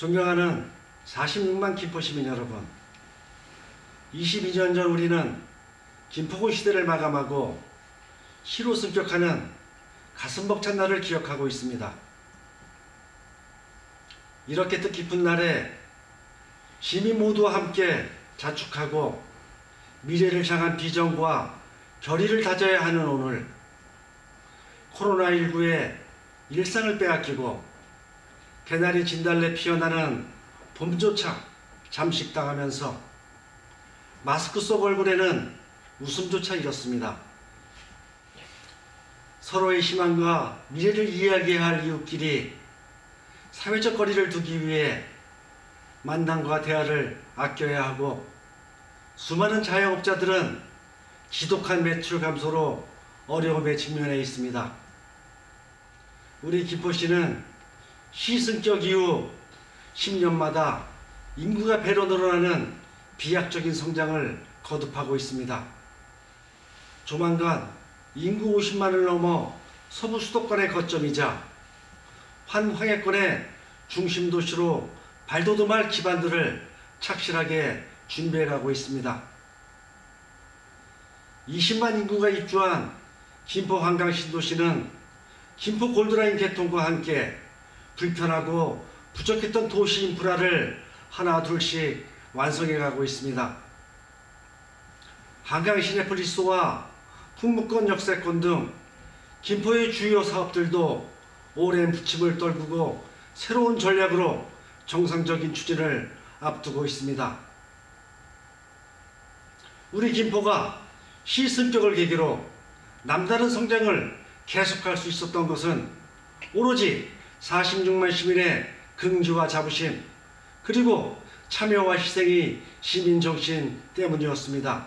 존경하는 46만 김포 시민 여러분, 22년 전 우리는 김포군 시대를 마감하고 시로 습격하는 가슴 벅찬 날을 기억하고 있습니다. 이렇게 뜻깊은 날에 시민 모두와 함께 자축하고 미래를 향한 비전과 결의를 다져야 하는 오늘 코로나19의 일상을 빼앗기고 개나리 진달래 피어나는 봄조차 잠식당하면서 마스크 속 얼굴에는 웃음조차 잃었습니다. 서로의 희망과 미래를 이야기해야 할 이웃끼리 사회적 거리를 두기 위해 만남과 대화를 아껴야 하고 수많은 자영업자들은 지독한 매출 감소로 어려움에 직면해 있습니다. 우리 김포시는 시승격 이후 10년마다 인구가 배로 늘어나는 비약적인 성장을 거듭하고 있습니다. 조만간 인구 50만을 넘어 서부 수도권의 거점이자 환황해권의 중심 도시로 발돋움할 기반들을 착실하게 준비해가고 있습니다. 20만 인구가 입주한 김포 한강 신도시는 김포 골드라인 개통과 함께 불편하고 부족했던 도시 인프라를 하나 둘씩 완성해 가고 있습니다. 한강 시내플리스와 풍무권 역세권 등 김포의 주요 사업들도 오랜 부침을 떨구고 새로운 전략으로 정상적인 추진을 앞두고 있습니다. 우리 김포가 시승격을 계기로 남다른 성장을 계속할 수 있었던 것은 오로지 46만 시민의 긍지와 자부심 그리고 참여와 희생이 시민 정신 때문이었습니다.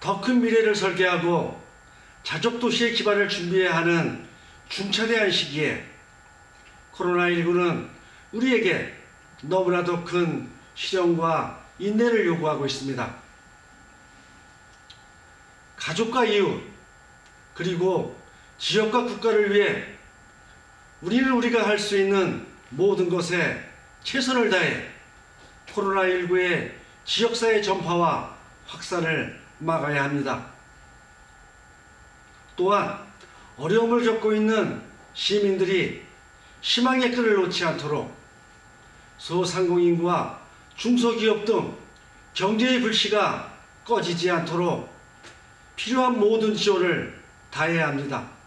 더 큰 미래를 설계하고 자족 도시의 기반을 준비해야 하는 중차대한 시기에 코로나19는 우리에게 너무나도 큰 시련과 인내를 요구하고 있습니다. 가족과 이웃, 그리고 지역과 국가를 위해 우리는 우리가 할 수 있는 모든 것에 최선을 다해 코로나19의 지역사회 전파와 확산을 막아야 합니다. 또한 어려움을 겪고 있는 시민들이 희망의 끈을 놓지 않도록 소상공인과 중소기업 등 경제의 불씨가 꺼지지 않도록 필요한 모든 지원을 다해야 합니다.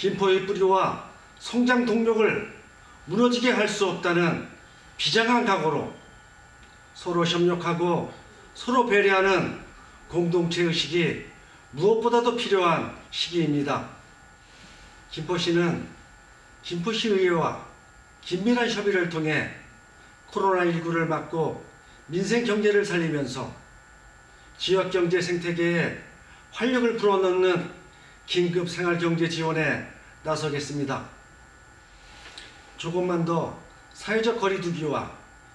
김포의 뿌리와 성장 동력을 무너지게 할 수 없다는 비장한 각오로 서로 협력하고 서로 배려하는 공동체 의식이 무엇보다도 필요한 시기입니다. 김포시는 김포시의회와 긴밀한 협의를 통해 코로나19를 막고 민생 경제를 살리면서 지역 경제 생태계에 활력을 불어넣는 긴급 생활경제 지원에 나서겠습니다. 조금만 더 사회적 거리두기와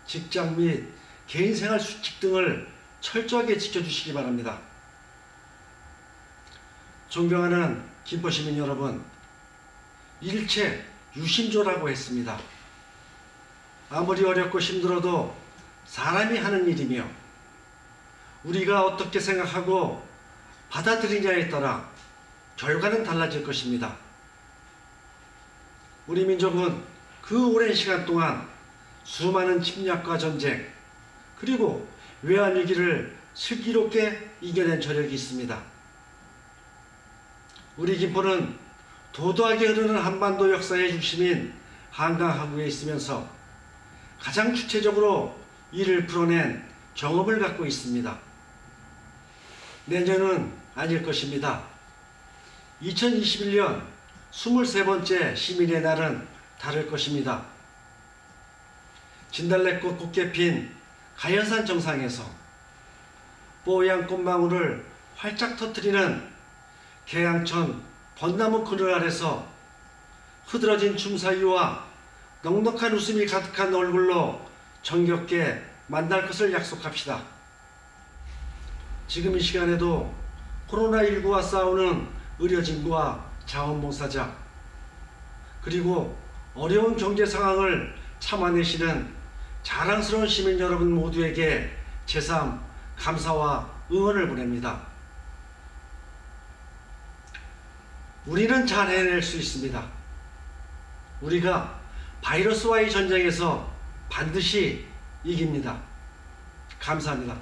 직장 및 개인생활 수칙 등을 철저하게 지켜주시기 바랍니다. 존경하는 김포시민 여러분, 일체 유심조라고 했습니다. 아무리 어렵고 힘들어도 사람이 하는 일이며 우리가 어떻게 생각하고 받아들이냐에 따라 결과는 달라질 것입니다. 우리 민족은 그 오랜 시간 동안 수많은 침략과 전쟁 그리고 외환 위기를 슬기롭게 이겨낸 저력이 있습니다. 우리 김포는 도도하게 흐르는 한반도 역사의 중심인 한강 하구에 있으면서 가장 주체적으로 이를 풀어낸 경험을 갖고 있습니다. 내년은 아닐 것입니다. 2021년 23번째 시민의 날은 다를 것입니다. 진달래꽃 곱게 핀 가연산 정상에서 뽀얀 꽃망울을 활짝 터뜨리는 계양천 벚나무 그늘 아래서 흐드러진 춤 사이와 넉넉한 웃음이 가득한 얼굴로 정겹게 만날 것을 약속합시다. 지금 이 시간에도 코로나19와 싸우는 의료진과 자원봉사자 그리고 어려운 경제 상황을 참아내시는 자랑스러운 시민 여러분 모두에게 제삼 감사와 응원을 보냅니다. 우리는 잘 해낼 수 있습니다. 우리가 바이러스와의 전쟁에서 반드시 이깁니다. 감사합니다.